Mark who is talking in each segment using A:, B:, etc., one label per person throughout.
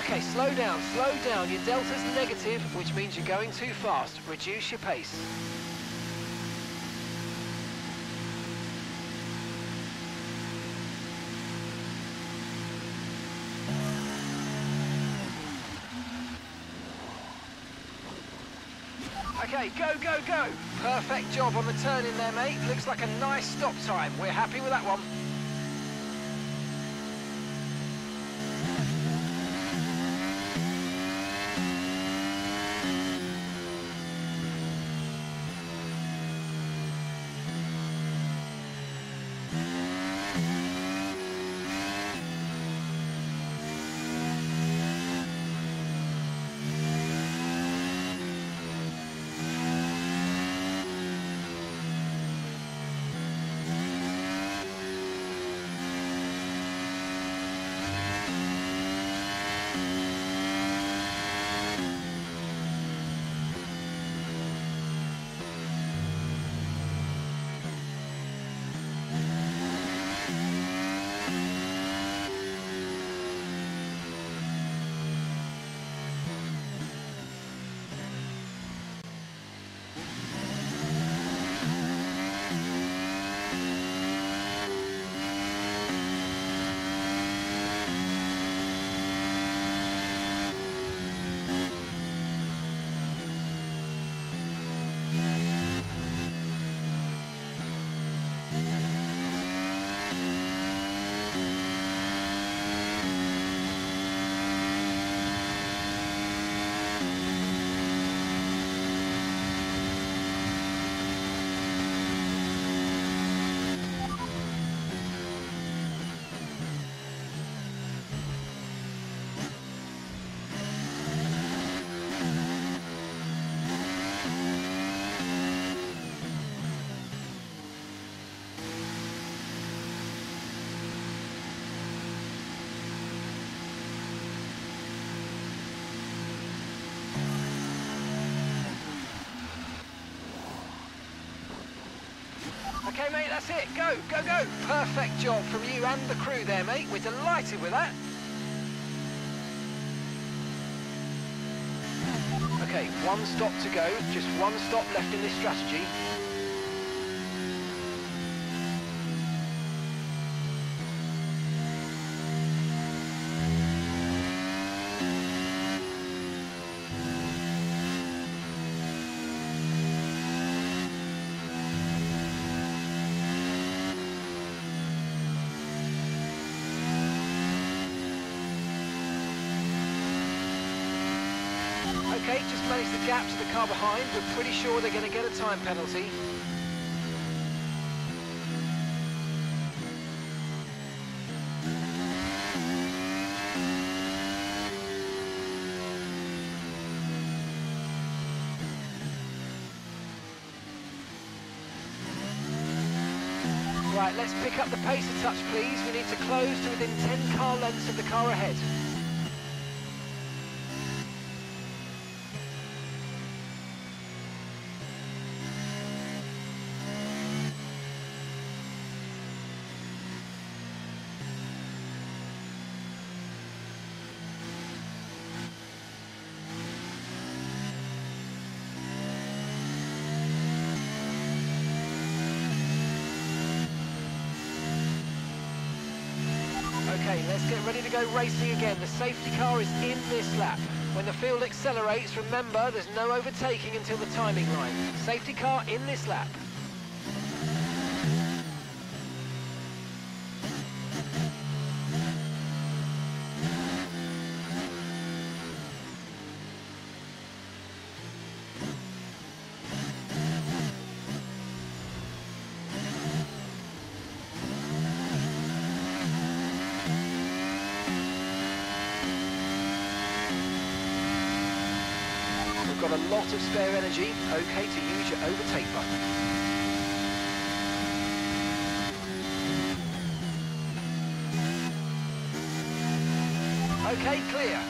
A: Okay, slow down, slow down. Your delta's negative, which means you're going too fast. Reduce your pace. Okay, go, go, go. Perfect job on the turn in there, mate. Looks like a nice stop time. We're happy with that one. Okay, mate, that's it. Go, go, go. Perfect job from you and the crew there, mate. We're delighted with that. Okay, one stop to go. Just one stop left in this strategy. Okay, just manage the gap to the car behind. We're pretty sure they're going to get a time penalty. Right, let's pick up the pace a touch, please. We need to close to within 10 car lengths of the car ahead. Get ready to go racing again. The safety car is in this lap. When the field accelerates, remember there's no overtaking until the timing line. Safety car in this lap. Got a lot of spare energy. Okay to use your overtake button. Okay, clear.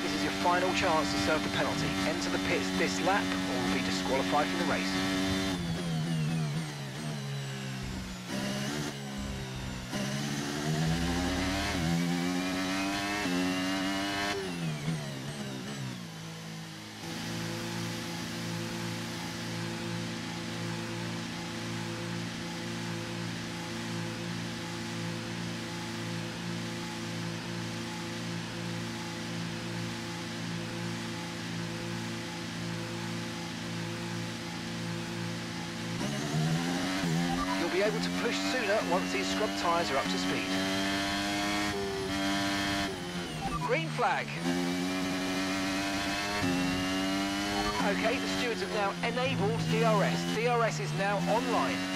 A: This is your final chance to serve the penalty. Enter the pits this lap or will be disqualified from the race. Able to push sooner once these scrub tyres are up to speed. Green flag. Okay, the stewards have now enabled DRS. DRS is now online.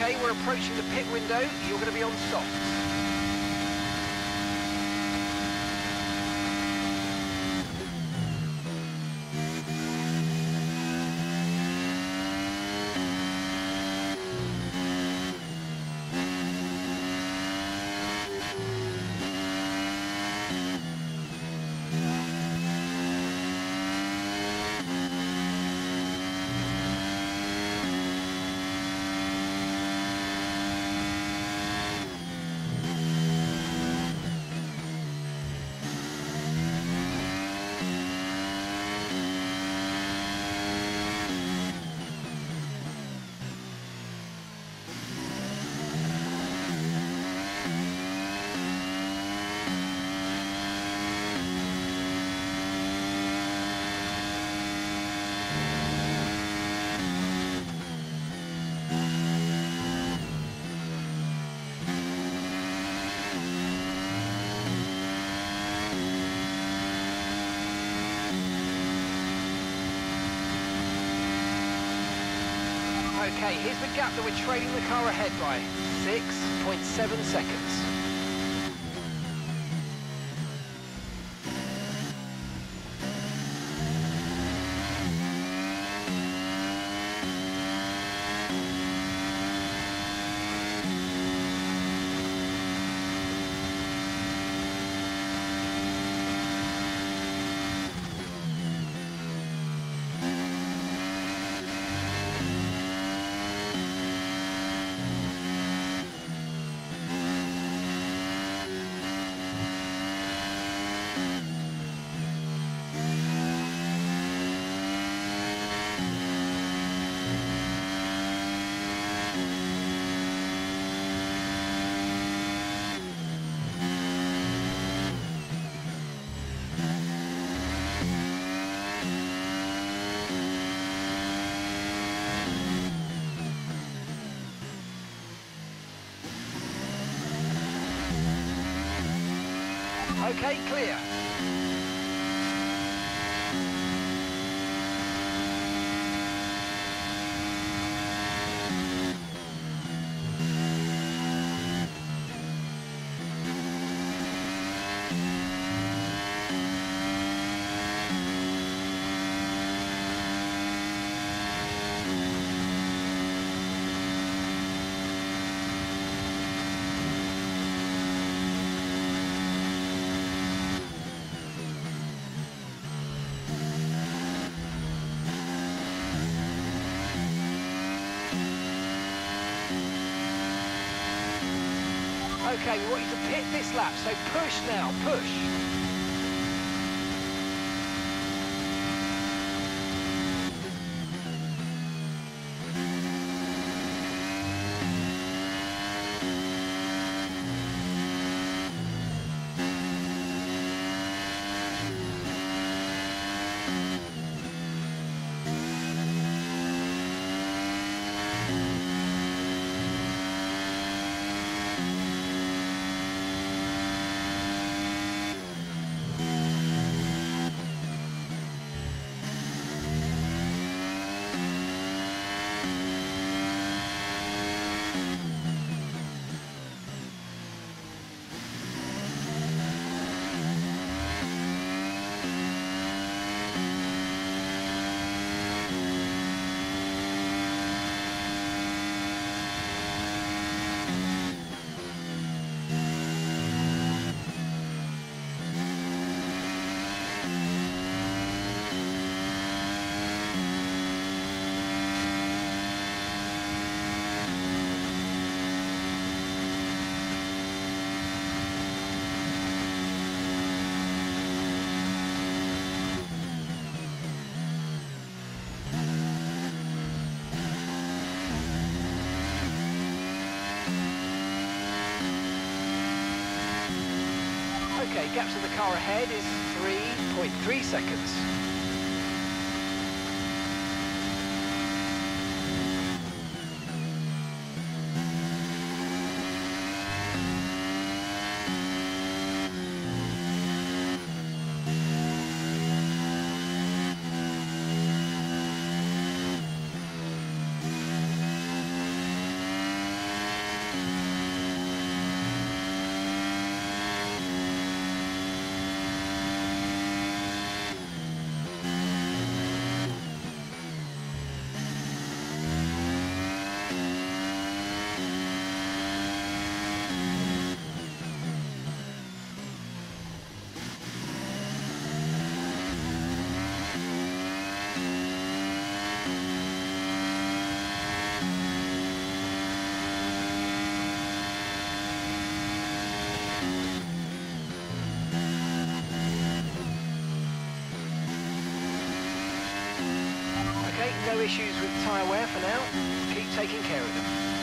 A: Okay, we're approaching the pit window. You're going to be on softs. Okay, here's the gap that we're trailing the car ahead by. 6.7 seconds. Okay, clear. Okay, we want you to pit this lap, so push now, push. Okay, gaps in the car ahead is 3.3 seconds. Okay, no issues with tyre wear for now. Keep taking care of them.